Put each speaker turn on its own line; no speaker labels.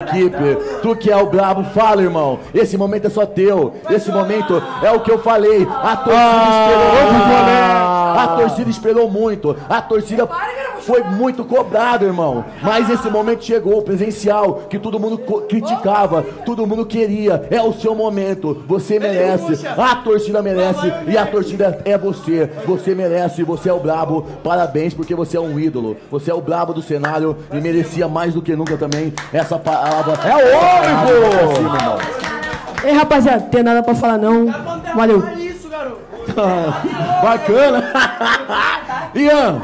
equipe. Tu que é o brabo, fala, irmão. Esse momento é só teu. Esse momento é o que eu falei. A torcida esperou. A torcida esperou muito. A torcida foi muito cobrado, irmão. Mas esse momento chegou, presencial, que todo mundo criticava, todo mundo queria. É o seu momento. Você merece. A torcida merece e a torcida é você. Você merece, você é o brabo. Parabéns porque você é um ídolo. Você é o brabo do cenário e merecia mais do que nunca também essa palavra.
É o homem, pô!
Ei, rapaziada, tem nada pra falar não. Valeu.
Bacana. Ian,